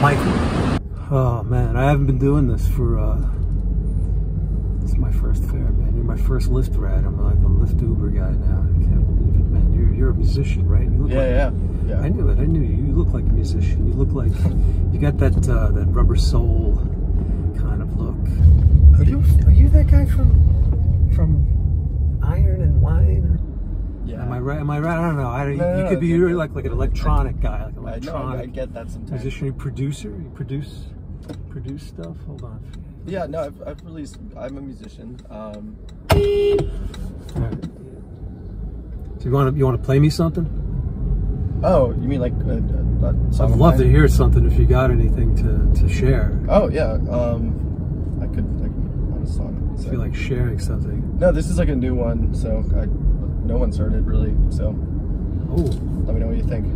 Michael. Oh man, I haven't been doing this for. uh this is my first fare, man. You're my first Lyft ride. I'm like a Lyft Uber guy now. I can't believe it, man. You're you're a musician, right? You look Yeah, like, yeah, yeah. I knew it. I knew you. You look like a musician. You look like you got that uh, that rubber soul kind of look. Are you are you that guy from from Iron and Wine? Yeah. Am I right? Am I right? I don't know. I, No, you no, could be no, you're no. like like an electronic guy, like I know. electronic I get that sometimes. musician, you producer. You produce produce stuff. Hold on. Yeah, no, I've, I've released. I'm a musician. Um, right. So you want to you want to play me something? oh, you mean like a, a, a song I'd love to hear something if you got anything to, to share. Oh yeah. Um, I could like on a song. I feel like sharing something. No, this is like a new one, so I, no one's heard it really. So Oh, let me know what you think.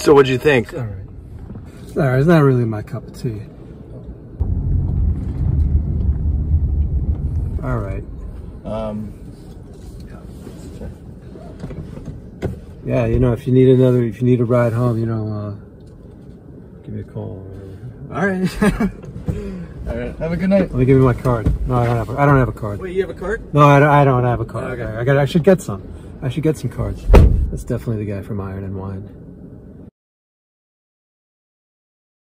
So what'd you think? all right. All right, it's not really my cup of tea. All right. Um, Yeah, you know, if you need another, if you need a ride home, you know, uh, give me a call. All right. all right. Have a good night. Let me give you my card. No, I don't have. A, I don't have a card. Wait, you have a card? No, I don't, I don't have a card. Okay. I got. I should get some. I should get some cards. That's definitely the guy from Iron and Wine.